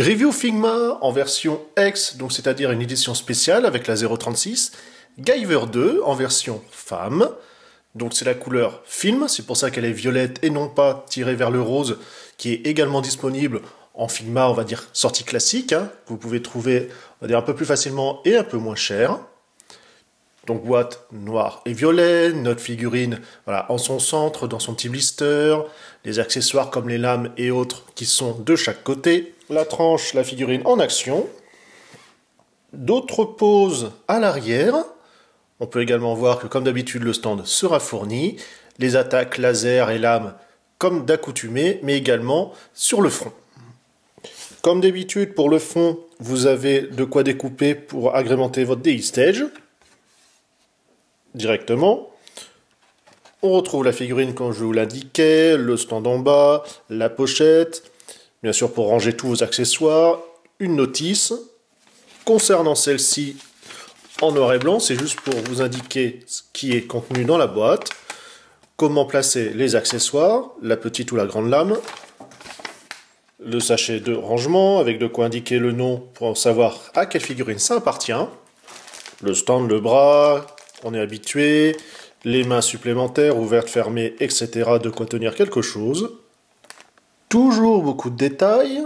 Review Figma en version X, donc c'est-à-dire une édition spéciale avec la 036. Giver 2 en version femme, donc c'est la couleur film, c'est pour ça qu'elle est violette et non pas tirée vers le rose, qui est également disponible en Figma, on va dire sortie classique, hein, que vous pouvez trouver on va dire, un peu plus facilement et un peu moins cher. Donc boîte noire et violet, notre figurine voilà, en son centre, dans son petit blister, les accessoires comme les lames et autres qui sont de chaque côté, la tranche, la figurine en action, d'autres poses à l'arrière, on peut également voir que comme d'habitude le stand sera fourni, les attaques laser et lames comme d'accoutumé, mais également sur le front. Comme d'habitude pour le fond, vous avez de quoi découper pour agrémenter votre DI Stage directement. On retrouve la figurine comme je vous l'indiquais, le stand en bas, la pochette, bien sûr pour ranger tous vos accessoires, une notice. Concernant celle-ci, en noir et blanc, c'est juste pour vous indiquer ce qui est contenu dans la boîte, comment placer les accessoires, la petite ou la grande lame, le sachet de rangement avec de quoi indiquer le nom pour savoir à quelle figurine ça appartient, le stand, le bras, on est habitué, les mains supplémentaires, ouvertes, fermées, etc. De quoi tenir quelque chose. Toujours beaucoup de détails.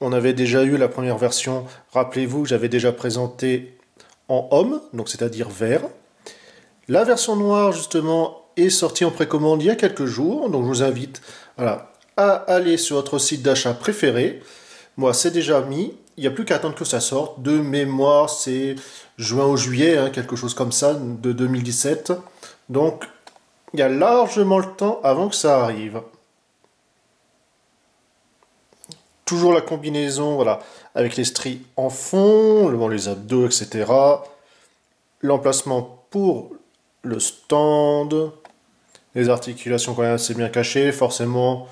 On avait déjà eu la première version, rappelez-vous, j'avais déjà présenté en homme, donc c'est-à-dire vert. La version noire, justement, est sortie en précommande il y a quelques jours, donc je vous invite voilà, à aller sur votre site d'achat préféré. Moi, c'est déjà mis, il n'y a plus qu'à attendre que ça sorte. De mémoire, c'est juin ou juillet, hein, quelque chose comme ça, de 2017. Donc, il y a largement le temps avant que ça arrive. Toujours la combinaison, voilà, avec les stries en fond, les abdos, etc. L'emplacement pour le stand. Les articulations quand même assez bien cachées. Forcément,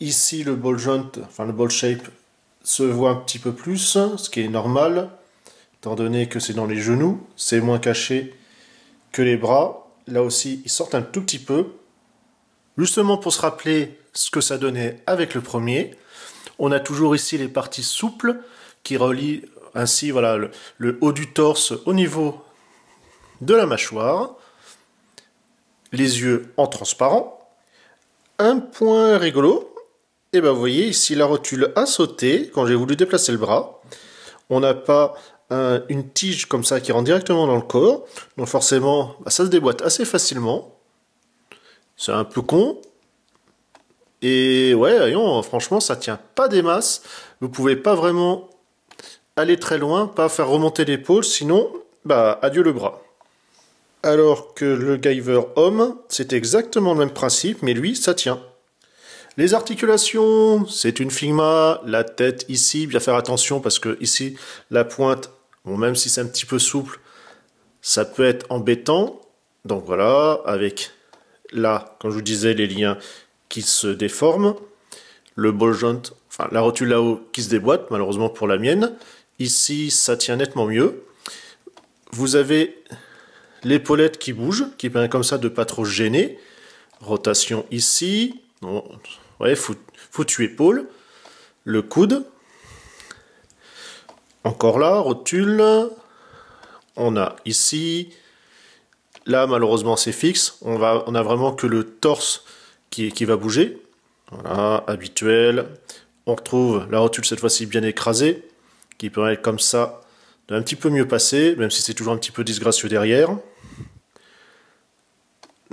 ici le ball joint, enfin le ball shape se voit un petit peu plus, ce qui est normal, étant donné que c'est dans les genoux, c'est moins caché que les bras. Là aussi, ils sortent un tout petit peu. Justement pour se rappeler ce que ça donnait avec le premier, on a toujours ici les parties souples qui relient ainsi voilà, le, haut du torse au niveau de la mâchoire, les yeux en transparent. Un point rigolo, et eh bien vous voyez ici la rotule a sauté quand j'ai voulu déplacer le bras. On n'a pas une tige comme ça qui rentre directement dans le corps. Donc forcément, bah, ça se déboîte assez facilement. C'est un peu con. Et ouais, voyons, franchement, ça tient pas des masses. Vous pouvez pas vraiment aller très loin, pas faire remonter l'épaule, sinon, bah, adieu le bras. Alors que le Giver homme, c'est exactement le même principe, mais lui, ça tient. Les articulations, c'est une Figma, la tête ici, bien faire attention parce que ici, la pointe Bon, même si c'est un petit peu souple, ça peut être embêtant. Donc voilà, avec là, comme je vous disais, les liens qui se déforment. Le ball joint, enfin la rotule là-haut qui se déboîte, malheureusement pour la mienne. Ici, ça tient nettement mieux. Vous avez l'épaulette qui bouge, qui permet comme ça de pas trop gêner. Rotation ici. Ouais, foutu épaule. Le coude, encore là, rotule. On a ici. Là, malheureusement, c'est fixe. On, va, on a vraiment que le torse qui, qui va bouger. Voilà, habituel. On retrouve la rotule cette fois-ci bien écrasée, qui permet comme ça d'un petit peu mieux passer, même si c'est toujours un petit peu disgracieux derrière.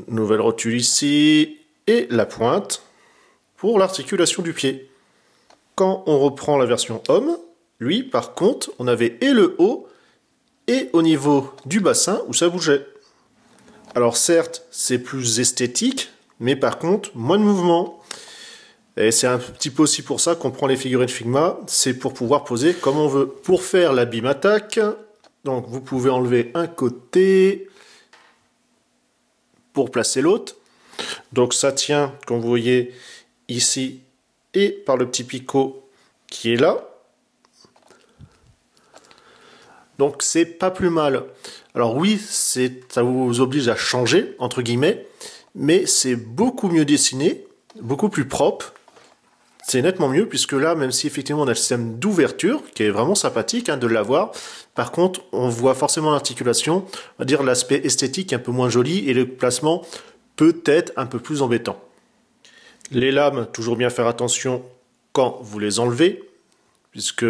Nouvelle rotule ici, et la pointe pour l'articulation du pied. Quand on reprend la version homme, lui, par contre, on avait et le haut et au niveau du bassin où ça bougeait. Alors certes, c'est plus esthétique, mais par contre, moins de mouvement. Et c'est un petit peu aussi pour ça qu'on prend les figurines Figma, c'est pour pouvoir poser comme on veut. Pour faire la beam attack, donc vous pouvez enlever un côté pour placer l'autre. Donc ça tient, comme vous voyez ici, et par le petit picot qui est là. Donc c'est pas plus mal. Alors oui, ça vous oblige à changer, entre guillemets, mais c'est beaucoup mieux dessiné, beaucoup plus propre. c'est nettement mieux puisque là, même si effectivement on a le système d'ouverture, qui est vraiment sympathique hein, de l'avoir, par contre, on voit forcément l'articulation, on va dire l'aspect esthétique un peu moins joli et le placement peut-être un peu plus embêtant. Les lames, toujours bien faire attention quand vous les enlevez, puisque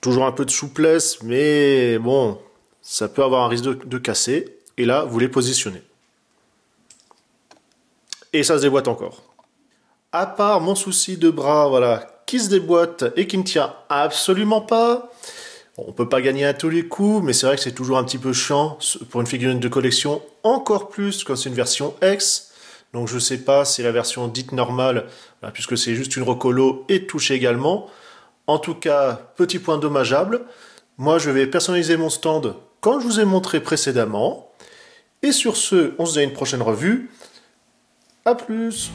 toujours un peu de souplesse, mais bon, ça peut avoir un risque de, casser. Et là, vous les positionnez. Et ça se déboîte encore. À part mon souci de bras, voilà, qui se déboîte et qui ne tient absolument pas. On on peut pas gagner à tous les coups, mais c'est vrai que c'est toujours un petit peu chiant pour une figurine de collection, encore plus quand c'est une version X. Donc je ne sais pas si la version dite normale, puisque c'est juste une recolo, est touchée également. En tout cas, petit point dommageable. Moi, je vais personnaliser mon stand comme je vous ai montré précédemment. Et sur ce, on se dit à une prochaine revue. A plus